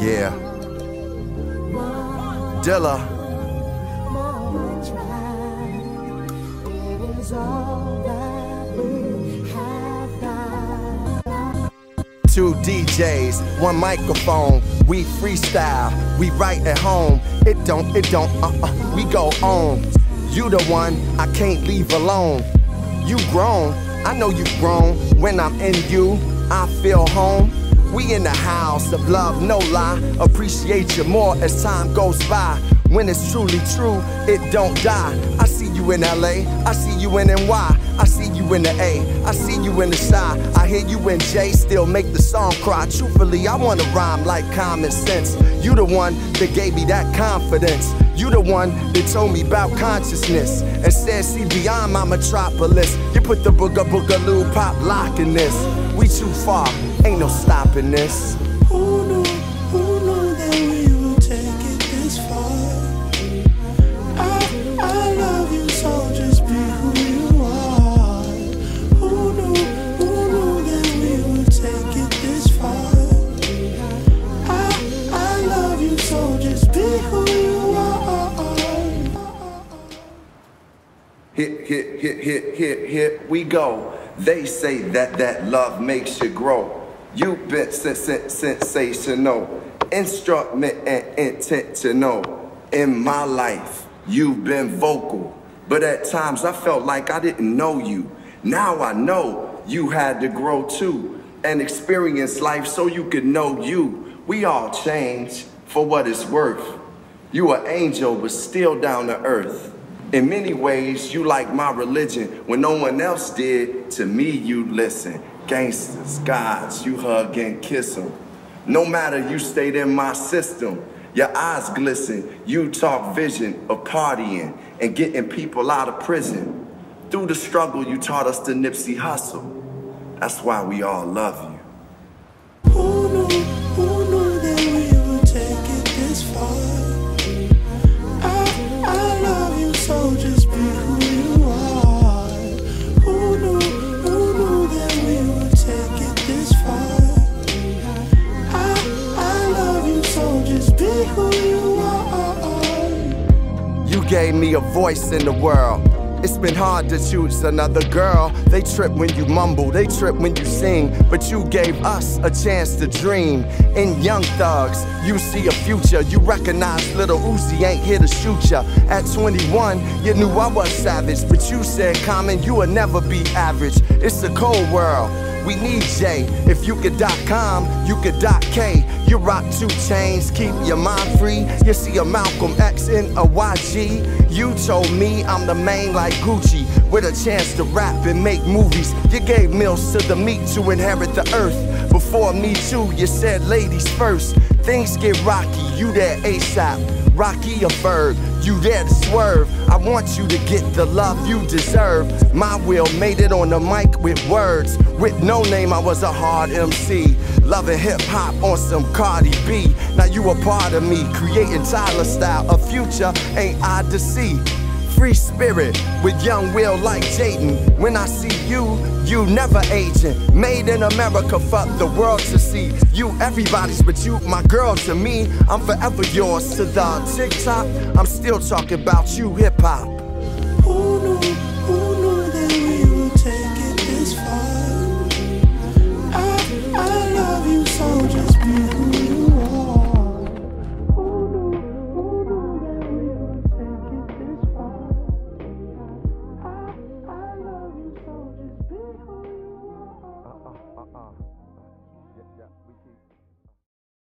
Yeah. Dilla. Two DJs, one microphone. We freestyle, we write at home. It don't, it don't, uh uh, we go on. You the one I can't leave alone. You grown, I know you grown. When I'm in you, I feel home. We in the house of love, no lie. Appreciate you more as time goes by. When it's truly true, it don't die. I see you in LA, I see you in NY, I see you in the A, I see you in the Chi. I hear you in J, still make the song cry. Truthfully, I wanna rhyme like common sense. You the one that gave me that confidence. You the one that told me about consciousness and said, see beyond my metropolis. You put the booga boogaloo pop lock in this. We too far, ain't no stopping this. Hit, hit, hit, hit, hit, hit, we go. They say that that love makes you grow. You've been sens- sens- sensational, instrument and intentional. In my life, you've been vocal, but at times I felt like I didn't know you. Now I know you had to grow too and experience life so you could know you. We all change for what it's worth. You an angel, but still down to earth. In many ways, you like my religion. When no one else did, to me you listen. Gangsters, gods, you hug and kiss them. No matter you stayed in my system, your eyes glisten. You talk vision of partying and getting people out of prison. Through the struggle, you taught us the Nipsey hustle. That's why we all love you. Who who you are. You gave me a voice in the world. It's been hard to choose another girl. They trip when you mumble, they trip when you sing. But you gave us a chance to dream. In Young Thugs, you see a future. You recognize Lil Uzi ain't here to shoot ya. At 21, you knew I was savage. But you said, Common, you will never be average. It's a cold world. We need J. If you could dot com, you could dot K. You rock 2 Chainz, keep your mind free. You see a Malcolm X in a YG. You told me I'm the main like Gucci, with a chance to rap and make movies. You gave meals to the meat to inherit the earth. Before me too, you said ladies first. Things get rocky, you that ASAP. Rocky or Bird, you there to swerve. I want you to get the love you deserve. My will made it on the mic with words. With no name, I was a hard MC. Loving hip hop on some Cardi B. Now you a part of me, creating Tyler style. A future ain't odd to see. Free spirit with young will like Jaden. When I see you, you never aging. Made in America for the world to see. You everybody's, but you my girl to me. I'm forever yours to the TikTok. I'm still talking about you hip hop.